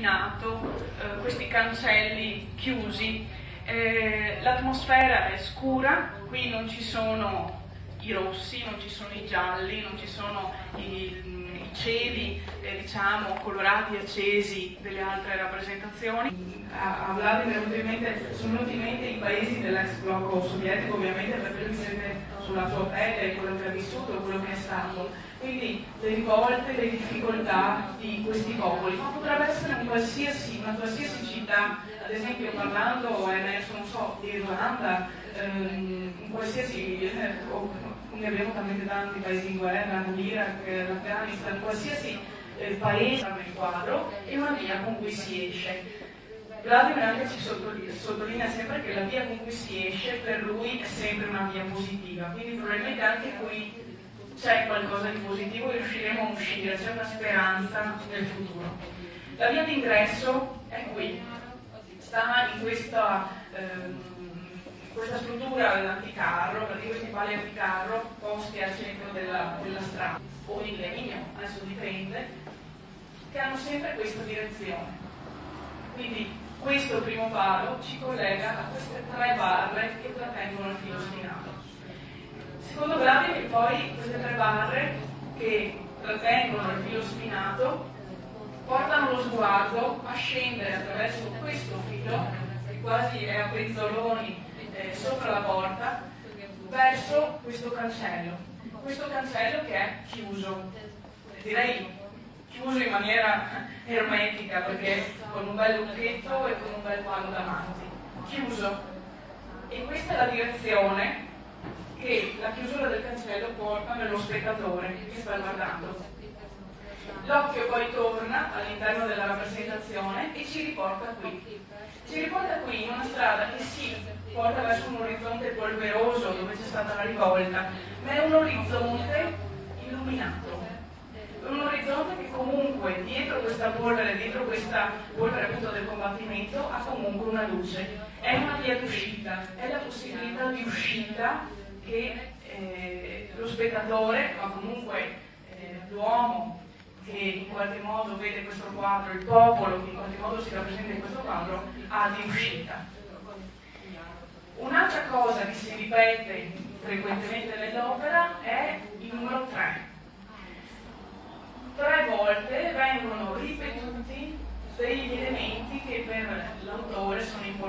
spinato, eh, questi cancelli chiusi, eh, l'atmosfera è scura, qui non ci sono i rossi, non ci sono i gialli, non ci sono i, cieli eh, diciamo colorati accesi delle altre rappresentazioni. A, a Vladimir sono venuti in mente i paesi dell'ex blocco sovietico ovviamente perché sente sulla sua pelle quello che ha vissuto, quello che è stato. Quindi le rivolte, le difficoltà di questi popoli, ma potrebbe essere un qualsiasi, una qualsiasi città, ad esempio parlando adesso non so, di Irlanda, ehm, in qualsiasi, eh, ne abbiamo talmente tanti paesi in guerra, l'Iraq, l'Afghanistan, qualsiasi eh, paese nel quadro è una via con cui si esce. Anche ci sottolinea, sottolinea sempre che la via con cui si esce per lui è sempre una via positiva, quindi probabilmente anche qui c'è qualcosa di positivo e riusciremo a uscire, c'è una speranza nel futuro. La via d'ingresso è qui, sta in questa, ehm, questa struttura dell'anticarro, di questi pali anticarro posti al centro della, della strada, o in legno, adesso dipende, che hanno sempre questa direzione. Quindi questo primo palo ci collega a queste tre barre che trattengono il filo spinato. Secondo Vladimir poi queste tre barre che trattengono il filo spinato portano lo sguardo a scendere attraverso questo filo, che quasi è a pezzoloni eh, sopra la porta, verso questo cancello. Questo cancello che è chiuso, direi chiuso in maniera ermetica perché con un bel lucchetto e con un bel palo davanti, chiuso. E questa è la direzione che la chiusura del cancello porta nello spettatore che sta guardando. L'occhio poi torna all'interno della rappresentazione e ci riporta qui. Ci riporta qui in una strada che si porta verso un orizzonte polveroso dove c'è stata la rivolta, ma è un orizzonte illuminato un orizzonte che comunque dietro questa polvere, dietro questa polvere appunto del combattimento, ha comunque una luce. È una via d'uscita, è la possibilità di uscita che eh, lo spettatore, ma comunque eh, l'uomo che in qualche modo vede questo quadro, il popolo che in qualche modo si rappresenta in questo quadro, ha di uscita. Un'altra cosa che si ripete frequentemente nell'opera è il numero 3 degli elementi che per l'autore sono importanti